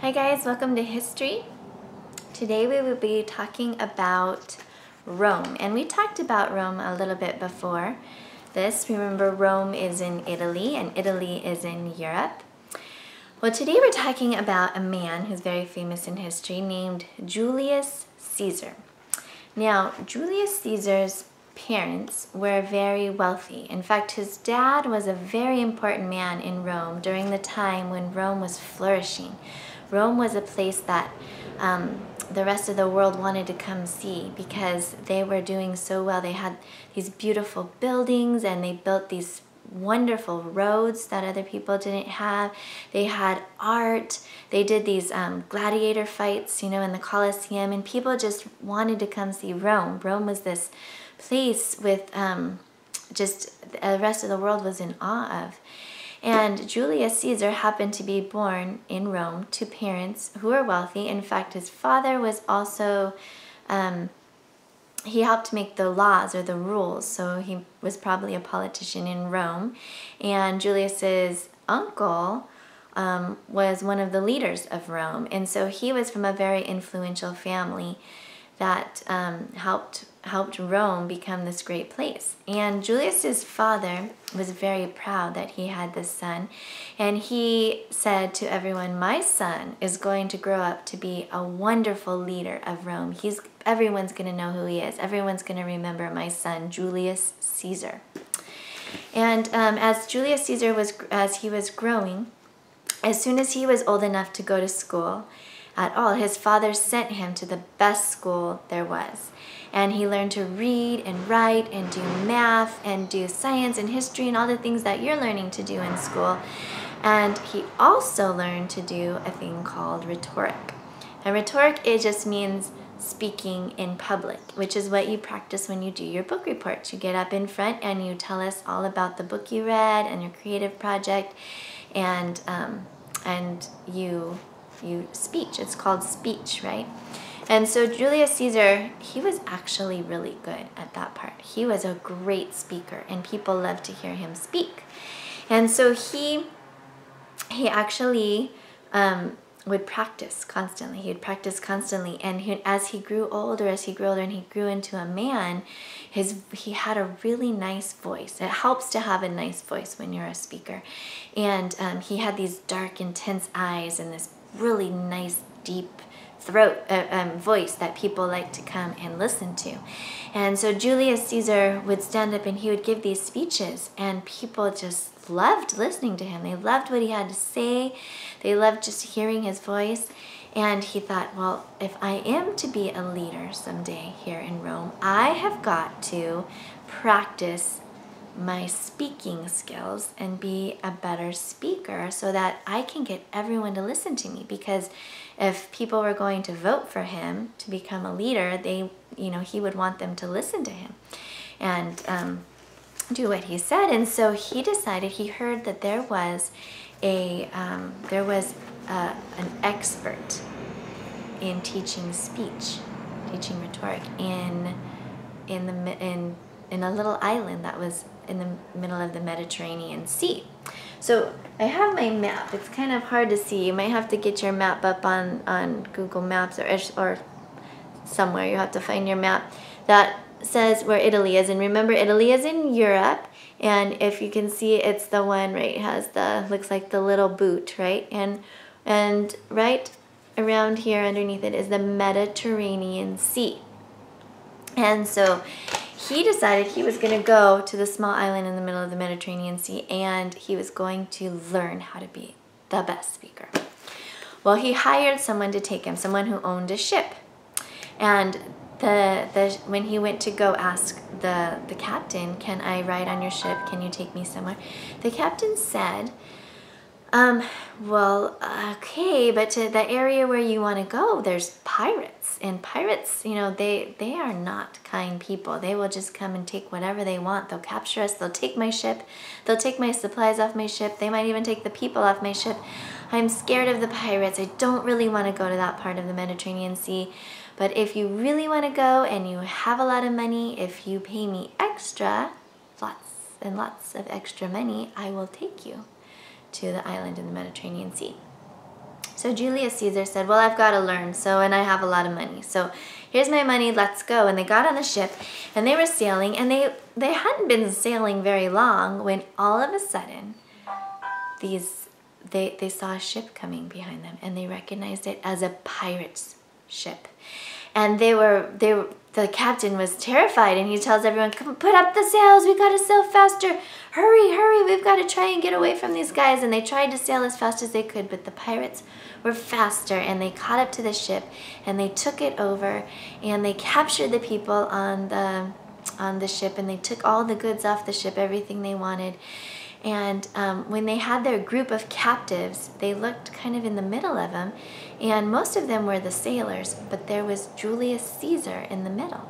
Hi guys, welcome to History. Today we will be talking about Rome. And we talked about Rome a little bit before this. Remember Rome is in Italy and Italy is in Europe. Well, today we're talking about a man who's very famous in history named Julius Caesar. Now, Julius Caesar's parents were very wealthy. In fact, his dad was a very important man in Rome during the time when Rome was flourishing. Rome was a place that um, the rest of the world wanted to come see because they were doing so well. They had these beautiful buildings and they built these wonderful roads that other people didn't have. They had art. They did these um, gladiator fights, you know, in the Colosseum, and people just wanted to come see Rome. Rome was this place with um, just the rest of the world was in awe of. And Julius Caesar happened to be born in Rome to parents who were wealthy. In fact, his father was also, um, he helped make the laws or the rules. So he was probably a politician in Rome. And Julius's uncle um, was one of the leaders of Rome. And so he was from a very influential family that um, helped helped Rome become this great place. And Julius's father was very proud that he had this son, and he said to everyone, "My son is going to grow up to be a wonderful leader of Rome. He's everyone's going to know who he is. Everyone's going to remember my son, Julius Caesar." And um, as Julius Caesar was as he was growing, as soon as he was old enough to go to school, at all. His father sent him to the best school there was. And he learned to read and write and do math and do science and history and all the things that you're learning to do in school. And he also learned to do a thing called rhetoric. And rhetoric, it just means speaking in public, which is what you practice when you do your book reports. You get up in front and you tell us all about the book you read and your creative project, and um, and you you speech. It's called speech, right? And so Julius Caesar, he was actually really good at that part. He was a great speaker and people loved to hear him speak. And so he he actually um, would practice constantly. He would practice constantly, and he, as he grew older, as he grew older, and he grew into a man, his he had a really nice voice. It helps to have a nice voice when you're a speaker, and um, he had these dark, intense eyes and this really nice, deep throat uh, um, voice that people like to come and listen to. And so Julius Caesar would stand up and he would give these speeches, and people just loved listening to him. They loved what he had to say, they loved just hearing his voice. And he thought, well, if I am to be a leader someday here in Rome, I have got to practice my speaking skills and be a better speaker so that I can get everyone to listen to me. Because if people were going to vote for him to become a leader they you know he would want them to listen to him and um, do what he said. And so he decided he heard that there was a um, there was a, an expert in teaching speech teaching rhetoric in in the in in a little island that was in the middle of the Mediterranean Sea. So I have my map. It's kind of hard to see. You might have to get your map up on, on Google Maps or, or somewhere. You have to find your map that says where Italy is. And remember, Italy is in Europe. And if you can see, it's the one, right, has the, looks like the little boot, right? And, and right around here underneath it is the Mediterranean Sea. And so he decided he was going to go to the small island in the middle of the Mediterranean Sea and he was going to learn how to be the best speaker. Well, he hired someone to take him, someone who owned a ship. And the, the when he went to go ask the, the captain, can I ride on your ship? Can you take me somewhere? The captain said, um, well, okay, but to the area where you want to go, there's pirates. And pirates, you know, they, they are not kind people. They will just come and take whatever they want. They'll capture us. They'll take my ship. They'll take my supplies off my ship. They might even take the people off my ship. I'm scared of the pirates. I don't really want to go to that part of the Mediterranean Sea. But if you really want to go and you have a lot of money, if you pay me extra, lots and lots of extra money, I will take you to the island in the Mediterranean Sea. So Julius Caesar said, Well, I've got to learn, so, and I have a lot of money. So here's my money, let's go. And they got on the ship and they were sailing, and they, they hadn't been sailing very long when all of a sudden, these, they, they saw a ship coming behind them and they recognized it as a pirate's ship. And they were, they were, the captain was terrified and he tells everyone, come put up the sails, we gotta sail faster. Hurry, hurry, we've got to try and get away from these guys. And they tried to sail as fast as they could, but the pirates were faster and they caught up to the ship and they took it over and they captured the people on the on the ship and they took all the goods off the ship, everything they wanted. And um, when they had their group of captives, they looked kind of in the middle of them, and most of them were the sailors, but there was Julius Caesar in the middle.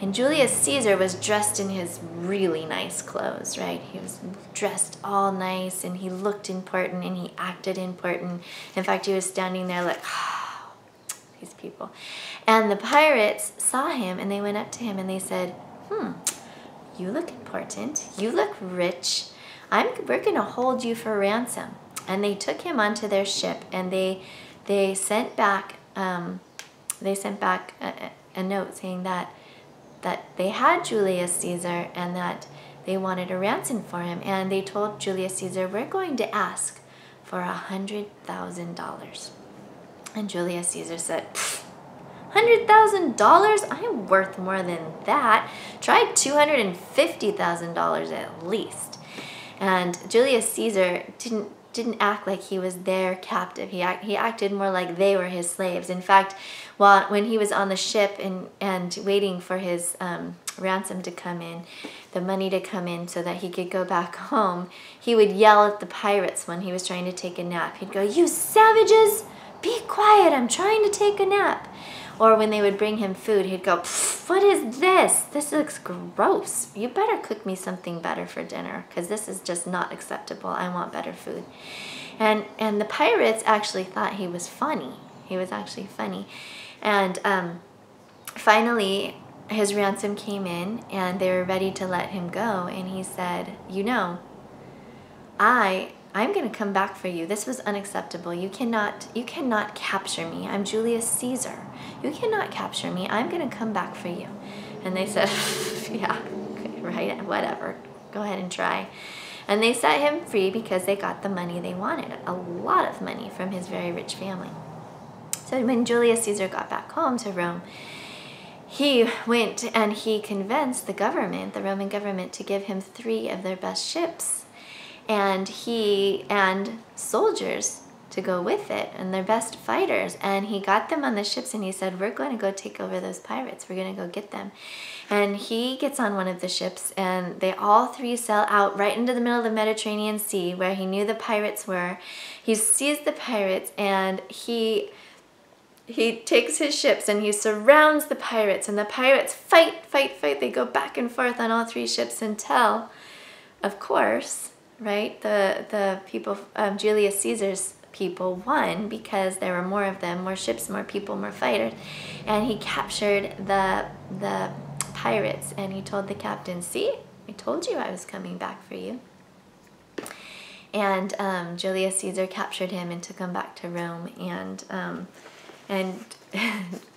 And Julius Caesar was dressed in his really nice clothes, right? He was dressed all nice and he looked important and he acted important. In fact, he was standing there like, oh, these people. And the pirates saw him and they went up to him and they said, hmm, you look important. You look rich. I'm, we're going to hold you for ransom. And they took him onto their ship and they, they sent back, um, they sent back a, a note saying that that they had Julius Caesar and that they wanted a ransom for him. And they told Julius Caesar, we're going to ask for a $100,000. And Julius Caesar said, $100,000? I'm worth more than that. Try $250,000 at least. And Julius Caesar didn't didn't act like he was their captive. He act, he acted more like they were his slaves. In fact, while when he was on the ship and and waiting for his um, ransom to come in, the money to come in so that he could go back home, he would yell at the pirates when he was trying to take a nap. He'd go, "You savages, be quiet! I'm trying to take a nap." Or when they would bring him food, he'd go, What is this? This looks gross. You better cook me something better for dinner because this is just not acceptable. I want better food. And, and the pirates actually thought he was funny. He was actually funny. And um, finally, his ransom came in and they were ready to let him go. And he said, You know, I I'm going to come back for you. This was unacceptable. You cannot you cannot capture me. I'm Julius Caesar. You cannot capture me. I'm going to come back for you. And they said, yeah, right, whatever. Go ahead and try. And they set him free because they got the money they wanted, a lot of money from his very rich family. So when Julius Caesar got back home to Rome, he went and he convinced the government, the Roman government, to give him three of their best ships. And he and soldiers to go with it and their best fighters. And he got them on the ships and he said, We're going to go take over those pirates. We're going to go get them. And he gets on one of the ships and they all three sail out right into the middle of the Mediterranean Sea where he knew the pirates were. He sees the pirates and he he takes his ships and he surrounds the pirates and the pirates fight fight fight they go back and forth on all three ships until of course right the the people um, julius caesar's people won because there were more of them, more ships, more people, more fighters. And he captured the, the pirates and he told the captain, see, I told you I was coming back for you. And um, Julius Caesar captured him and took him back to Rome. And, um, and,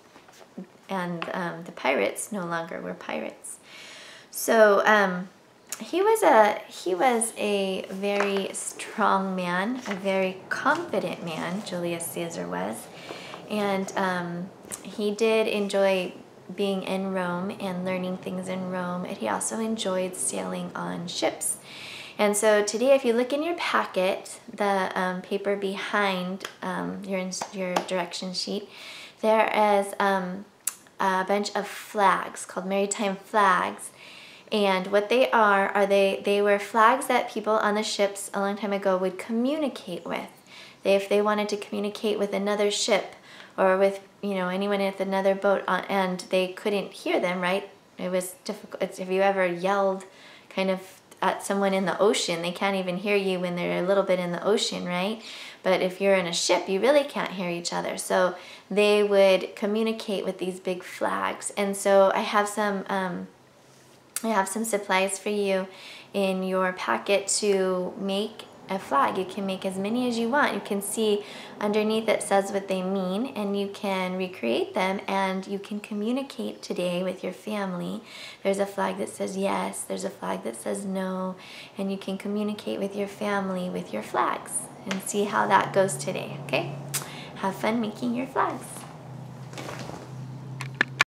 and um, the pirates no longer were pirates. So, um, he was a he was a very strong man, a very confident man. Julius Caesar was, and um, he did enjoy being in Rome and learning things in Rome. And he also enjoyed sailing on ships. And so today, if you look in your packet, the um, paper behind um, your your direction sheet, there is um, a bunch of flags called maritime flags and what they are, are they, they were flags that people on the ships a long time ago would communicate with. They, if they wanted to communicate with another ship or with, you know, anyone at another boat on, and they couldn't hear them, right? It was difficult. It's, if you ever yelled kind of at someone in the ocean, they can't even hear you when they're a little bit in the ocean, right? But if you're in a ship, you really can't hear each other. So they would communicate with these big flags. And so I have some um, I have some supplies for you in your packet to make a flag. You can make as many as you want. You can see underneath it says what they mean and you can recreate them and you can communicate today with your family. There's a flag that says yes, there's a flag that says no, and you can communicate with your family with your flags and see how that goes today, okay? Have fun making your flags.